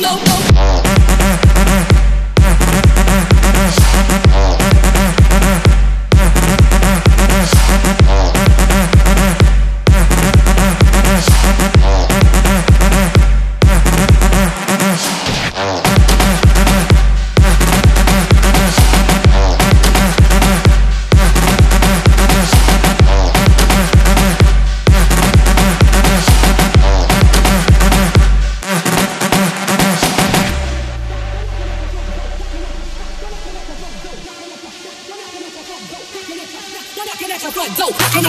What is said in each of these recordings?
Latino. Knocking at your front door, knocking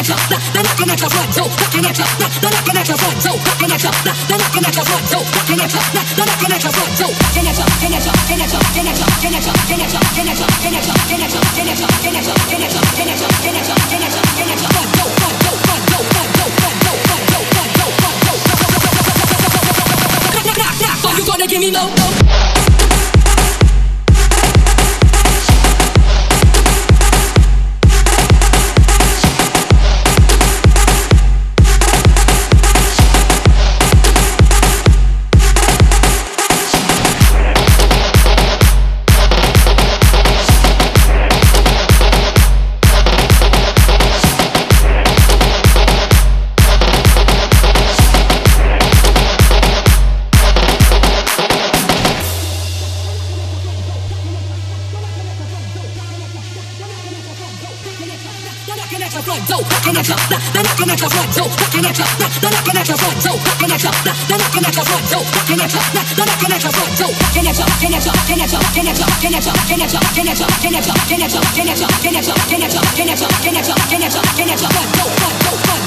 knocking at your front door, knocking at your, they're knocking at your front door, knocking at your, they're knocking at your front door, knocking at your, they're knocking at your front door, knocking at your, they're knocking at your front door, knocking at your, knocking at your, knocking at your, knocking at your, knocking at your, knocking at your, knocking at your, knocking at your, knocking at your, knocking at your, knocking at your, knocking at your, knocking at your, knocking at your, knocking at your front door, front door, front door.